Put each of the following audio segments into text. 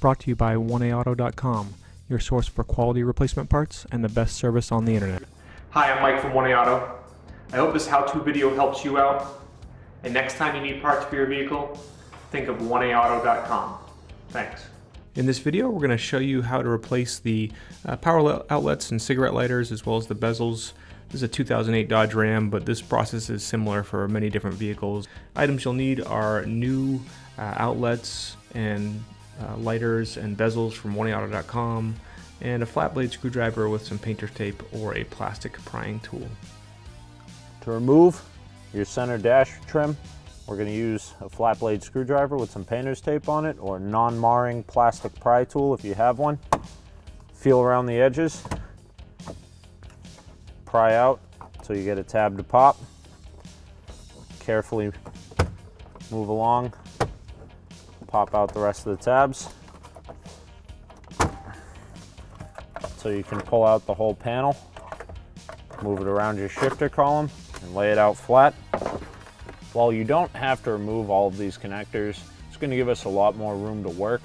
Brought to you by 1AAuto.com, your source for quality replacement parts and the best service on the internet. Hi, I'm Mike from 1A Auto. I hope this how-to video helps you out. And next time you need parts for your vehicle, think of 1AAuto.com. Thanks. In this video, we're going to show you how to replace the uh, power outlets and cigarette lighters as well as the bezels. This is a 2008 Dodge Ram, but this process is similar for many different vehicles. Items you'll need are new uh, outlets and uh, lighters and bezels from 1AAuto.com, and a flat blade screwdriver with some painter's tape or a plastic prying tool. To remove your center dash trim, we're going to use a flat blade screwdriver with some painter's tape on it or non-marring plastic pry tool if you have one. Feel around the edges, pry out until you get a tab to pop. Carefully move along, pop out the rest of the tabs. So you can pull out the whole panel, move it around your shifter column and lay it out flat. While you don't have to remove all of these connectors, it's going to give us a lot more room to work.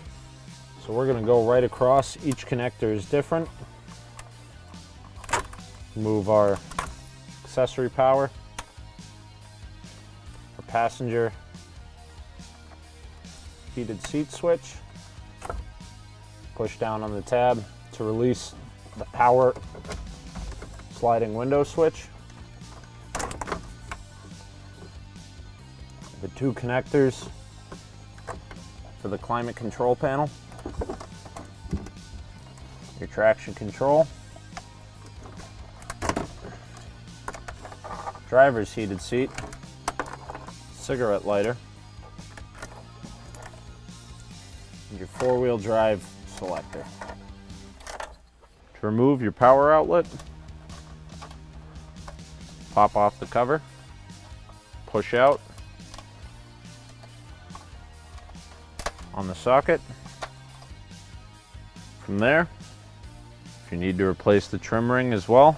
So we're going to go right across. Each connector is different. Move our accessory power, our passenger heated seat switch. Push down on the tab to release the power sliding window switch. the two connectors for the climate control panel, your traction control, driver's heated seat, cigarette lighter, your four-wheel drive selector. To remove your power outlet, pop off the cover, push out, on the socket. From there, if you need to replace the trim ring as well,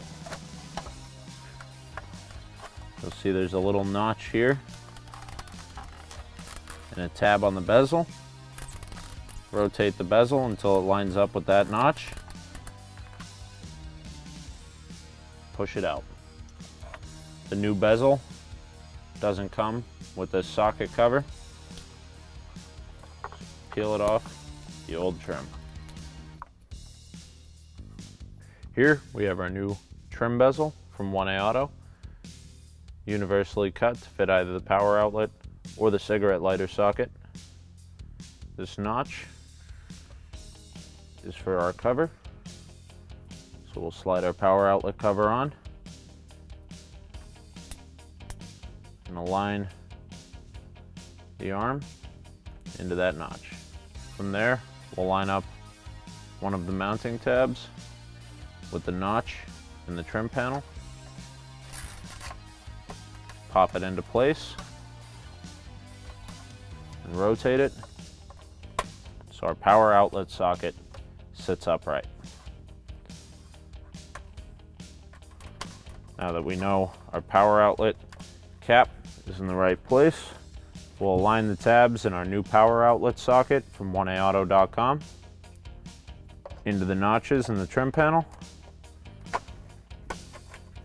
you'll see there's a little notch here and a tab on the bezel. Rotate the bezel until it lines up with that notch. Push it out. The new bezel doesn't come with this socket cover peel it off the old trim. Here we have our new trim bezel from 1A Auto, universally cut to fit either the power outlet or the cigarette lighter socket. This notch is for our cover, so we'll slide our power outlet cover on and align the arm into that notch. From there, we'll line up one of the mounting tabs with the notch in the trim panel. Pop it into place and rotate it so our power outlet socket sits upright. Now that we know our power outlet cap is in the right place, We'll align the tabs in our new power outlet socket from 1AAuto.com into the notches in the trim panel.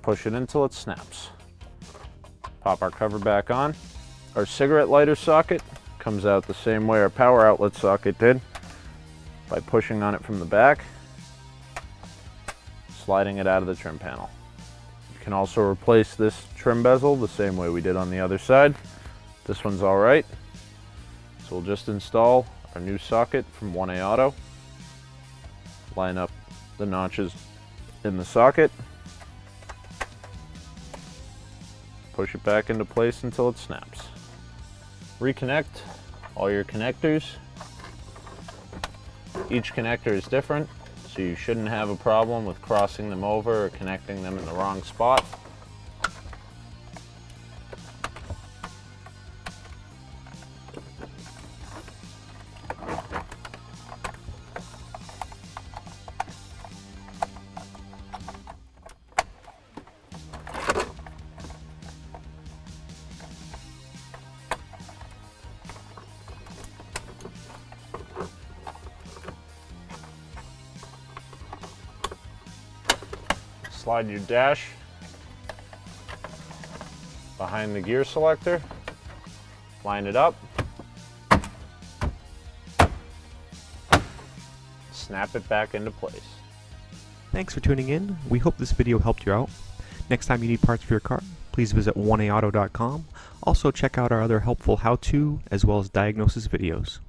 Push it until it snaps. Pop our cover back on. Our cigarette lighter socket comes out the same way our power outlet socket did by pushing on it from the back, sliding it out of the trim panel. You can also replace this trim bezel the same way we did on the other side. This one's all right. So we'll just install our new socket from 1A Auto. Line up the notches in the socket. Push it back into place until it snaps. Reconnect all your connectors. Each connector is different, so you shouldn't have a problem with crossing them over or connecting them in the wrong spot. Slide your dash behind the gear selector, line it up, snap it back into place. Thanks for tuning in. We hope this video helped you out. Next time you need parts for your car, please visit 1aauto.com. Also check out our other helpful how-to as well as diagnosis videos.